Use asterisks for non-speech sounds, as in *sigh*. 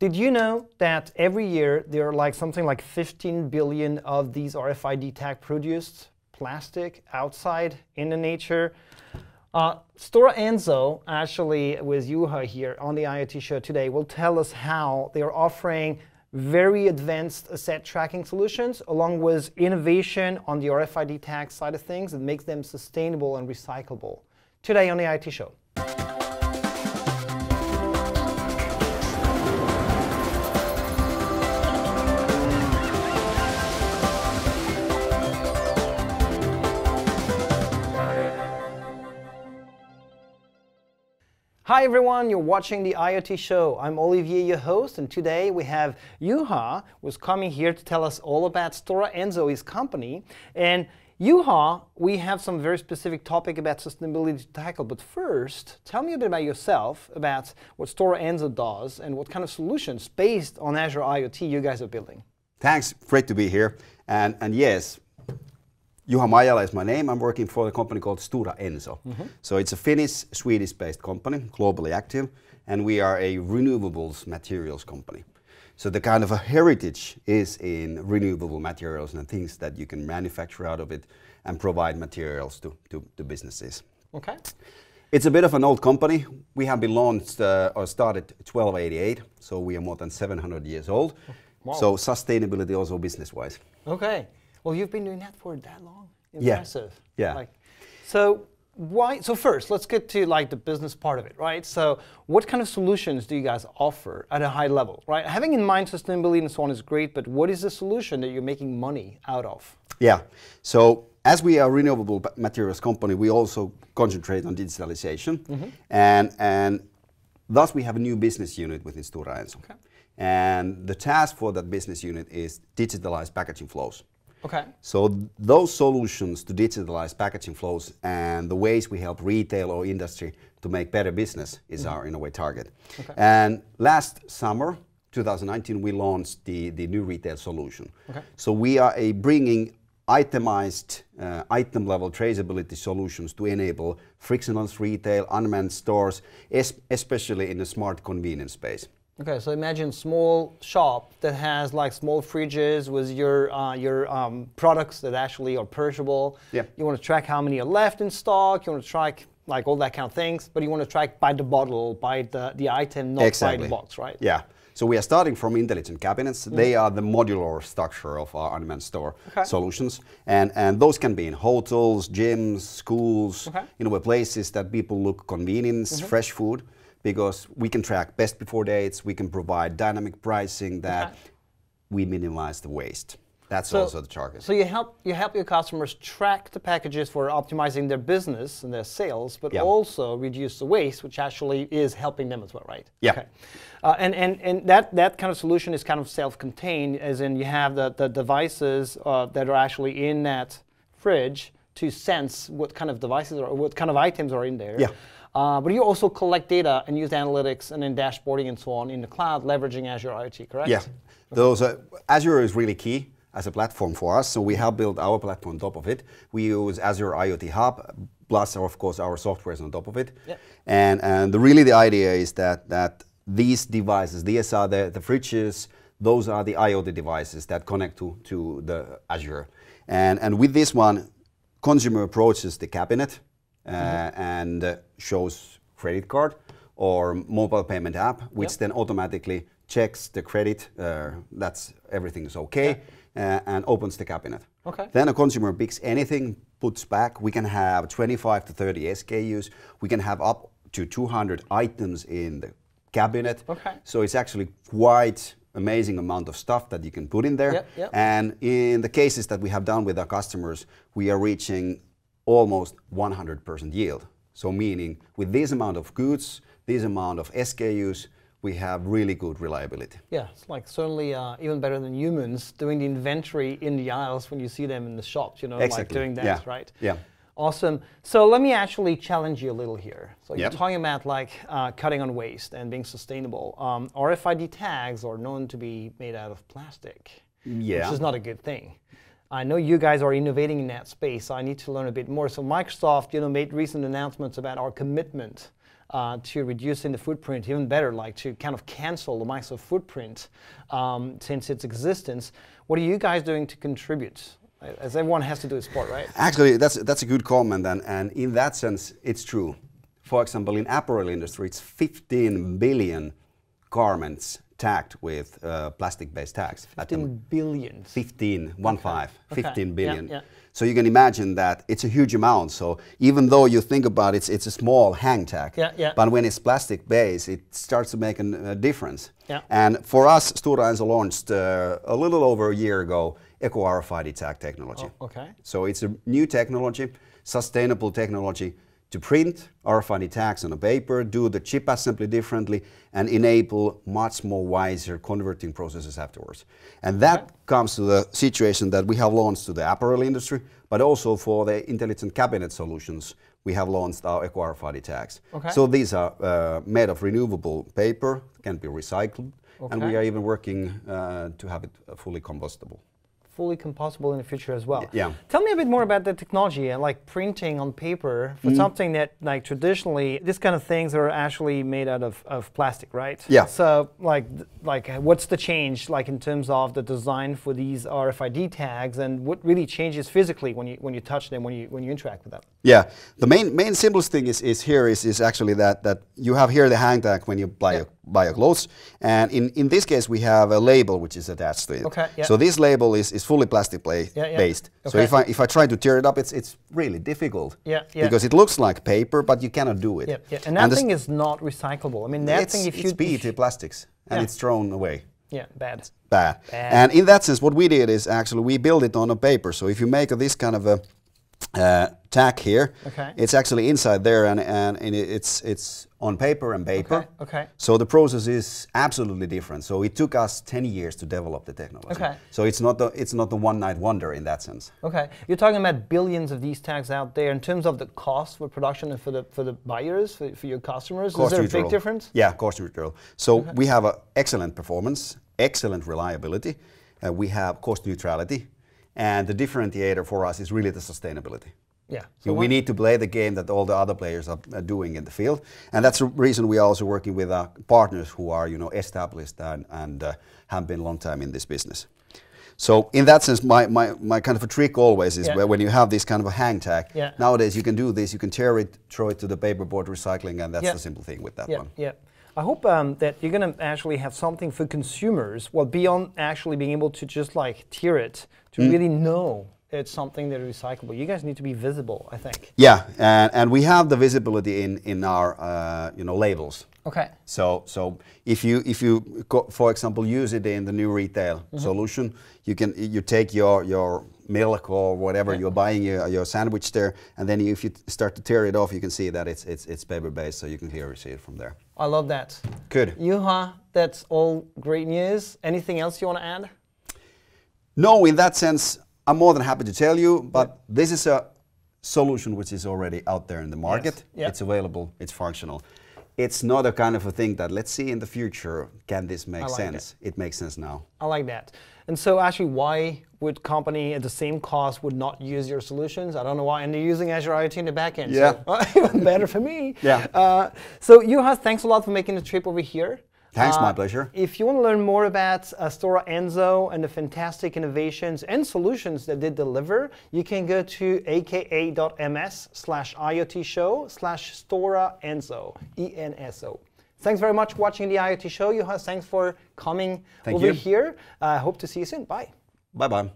Did you know that every year there are like something like 15 billion of these RFID tag produced plastic outside in the nature? Uh, Stora Enso, actually with Juha here on the IoT show today, will tell us how they are offering very advanced asset tracking solutions along with innovation on the RFID tag side of things that makes them sustainable and recyclable. Today on the IoT show. Hi everyone, you're watching the IoT show. I'm Olivier, your host, and today we have Juha, who's coming here to tell us all about Stora Enso, his company. And Juha, we have some very specific topic about sustainability to tackle, but first, tell me a bit about yourself, about what Stora Enso does, and what kind of solutions based on Azure IoT you guys are building. Thanks, great to be here. And, and yes, Juha Maijala is my name. I'm working for a company called Stora Enso. Mm -hmm. So it's a Finnish, Swedish-based company, globally active, and we are a renewables materials company. So the kind of a heritage is in renewable materials and things that you can manufacture out of it and provide materials to, to, to businesses. Okay. It's a bit of an old company. We have been launched uh, or started 1288, so we are more than 700 years old. Wow. So sustainability also business-wise. Okay. Well, you've been doing that for that long. Impressive. Yeah. yeah. Like, so why? So first, let's get to like the business part of it, right? So what kind of solutions do you guys offer at a high level, right? Having in mind sustainability and so on is great, but what is the solution that you're making money out of? Yeah. So as we are a renewable materials company, we also concentrate on digitalization, mm -hmm. and and thus we have a new business unit within Stora Enso. Okay. And the task for that business unit is digitalize packaging flows. Okay. So those solutions to digitalize packaging flows and the ways we help retail or industry to make better business is mm -hmm. our in a way target. Okay. And last summer, 2019, we launched the, the new retail solution. Okay. So we are a bringing itemized uh, item level traceability solutions to enable frictionless retail, unmanned stores, es especially in the smart convenience space. Okay, so imagine small shop that has like small fridges with your uh, your um, products that actually are perishable. Yeah. You want to track how many are left in stock. You want to track like all that kind of things, but you want to track by the bottle, by the, the item, not exactly. by the box, right? Yeah. So we are starting from intelligent cabinets. Mm. They are the modular structure of our unmanned store okay. solutions, and and those can be in hotels, gyms, schools, okay. you know, places that people look convenience, mm -hmm. fresh food because we can track best before dates, we can provide dynamic pricing that okay. we minimize the waste. That's so, also the target. So you help you help your customers track the packages for optimizing their business and their sales, but yeah. also reduce the waste, which actually is helping them as well, right? Yeah. Okay. Uh, and and and that that kind of solution is kind of self-contained, as in you have the the devices uh, that are actually in that fridge to sense what kind of devices or what kind of items are in there. Yeah. Uh, but you also collect data and use analytics and then dashboarding and so on in the cloud, leveraging Azure IoT, correct? Yeah. Those are, Azure is really key as a platform for us. So we have built our platform on top of it. We use Azure IoT Hub, plus of course our software is on top of it. Yeah. And and the, really the idea is that that these devices, these are the, the fridges, those are the IoT devices that connect to, to the Azure. And and with this one, consumer approaches the cabinet mm -hmm. and uh, shows credit card or mobile payment app, which yep. then automatically checks the credit, uh, that's everything is okay, yeah. and opens the cabinet. Okay. Then a consumer picks anything, puts back. We can have 25 to 30 SKUs. We can have up to 200 items in the cabinet. Okay. So it's actually quite amazing amount of stuff that you can put in there. Yep, yep. And in the cases that we have done with our customers, we are reaching almost 100% yield. So meaning with this amount of goods, this amount of SKUs, we have really good reliability. Yeah, it's like certainly uh, even better than humans doing the inventory in the aisles when you see them in the shops, you know, exactly. like doing that, yeah. right? Yeah. Awesome. So let me actually challenge you a little here. So yep. you're talking about like uh, cutting on waste and being sustainable. Um, RFID tags are known to be made out of plastic, yeah. which is not a good thing. I know you guys are innovating in that space, so I need to learn a bit more. So Microsoft, you know, made recent announcements about our commitment uh, to reducing the footprint even better, like to kind of cancel the Microsoft footprint um, since its existence. What are you guys doing to contribute? As everyone has to do its part, right? Actually, that's that's a good comment, and, and in that sense, it's true. For example, in apparel industry, it's 15 billion garments tagged with uh, plastic-based tags. 15 billion. 15, one okay. five, okay. 15 billion. Yeah, yeah. So you can imagine that it's a huge amount. So even though you think about it, it's, it's a small hang tag. Yeah, yeah. But when it's plastic based, it starts to make an, a difference. Yeah. And for us, Stora Enso launched uh, a little over a year ago Eco RFID tag technology. Oh, okay. So it's a new technology, sustainable technology to print RFID tags on a paper, do the chip assembly differently, and enable much more wiser converting processes afterwards. And that okay. comes to the situation that we have launched to the apparel industry, but also for the intelligent cabinet solutions, we have launched our Eco RFID tags. Okay. So these are uh, made of renewable paper, can be recycled, okay. and we are even working uh, to have it fully combustible fully compostable in the future as well. Yeah. Tell me a bit more about the technology, and like printing on paper for mm. something that, like traditionally, this kind of things are actually made out of, of plastic, right? Yeah. So, like, like, what's the change, like, in terms of the design for these RFID tags, and what really changes physically when you when you touch them, when you when you interact with them? Yeah. The main main simplest thing is, is here is, is actually that that you have here the hang tag when you buy yeah. a buy your clothes. And in, in this case, we have a label which is attached to it. Okay, yeah. So this label is, is fully plastic yeah, yeah. based. Okay. So if I, if I try to tear it up, it's, it's really difficult. Yeah, yeah. Because it looks like paper, but you cannot do it. Yeah, yeah. And that and thing is not recyclable. I mean, that thing, if it's. PET plastics, and yeah. it's thrown away. Yeah, bad. bad. Bad. And in that sense, what we did is actually we built it on a paper. So if you make a, this kind of a uh, tack here. Okay. It's actually inside there, and, and, and it's it's on paper and paper. Okay. okay. So the process is absolutely different. So it took us 10 years to develop the technology. Okay. So it's not the it's not the one night wonder in that sense. Okay. You're talking about billions of these tags out there in terms of the cost for production and for the for the buyers for, for your customers. Cost is there neutral. a big difference? Yeah, cost neutral. So okay. we have excellent performance, excellent reliability. Uh, we have cost neutrality and the differentiator for us is really the sustainability. Yeah. So we need to play the game that all the other players are, doing in the field, and that's the reason we are also working with our partners who are, you know, established and, and uh, have been a long time in this business. So in that sense, my, my, my kind of a trick always is yeah. when you have this kind of a hang tag, yeah. nowadays you can do this, you can tear it, throw it to the paperboard recycling, and that's yeah. the simple thing with that yeah. one. Yeah. I hope um, that you're going to actually have something for consumers, well, beyond actually being able to just like tear it, to mm. really know it's something that is recyclable. You guys need to be visible, I think. Yeah, and, and we have the visibility in, in our uh, you know labels. Okay. So so if you if you for example use it in the new retail mm -hmm. solution, you can you take your your milk or whatever yeah. you're buying your, your sandwich there, and then if you start to tear it off, you can see that it's it's it's paper based, so you can clearly see it from there. I love that. Good. Juha, that's all great news. Anything else you want to add? No, in that sense, I'm more than happy to tell you, but this is a solution which is already out there in the market. Yes. It's available, it's functional. It's not a kind of a thing that let's see in the future, can this make like sense? It. it makes sense now. I like that. And so actually why would company at the same cost would not use your solutions? I don't know why, and they're using Azure IoT in the backend. Yeah. So, *laughs* even better for me. Yeah. Uh, so Juha, thanks a lot for making the trip over here. Thanks, uh, my pleasure. If you want to learn more about uh, Stora Enso and the fantastic innovations and solutions that they deliver, you can go to aka.ms slash IoT show slash Stora Enso, E-N-S-O. Thanks very much for watching the IoT show. Juha, thanks for coming Thank over you. here. I uh, hope to see you soon. Bye. Bye-bye.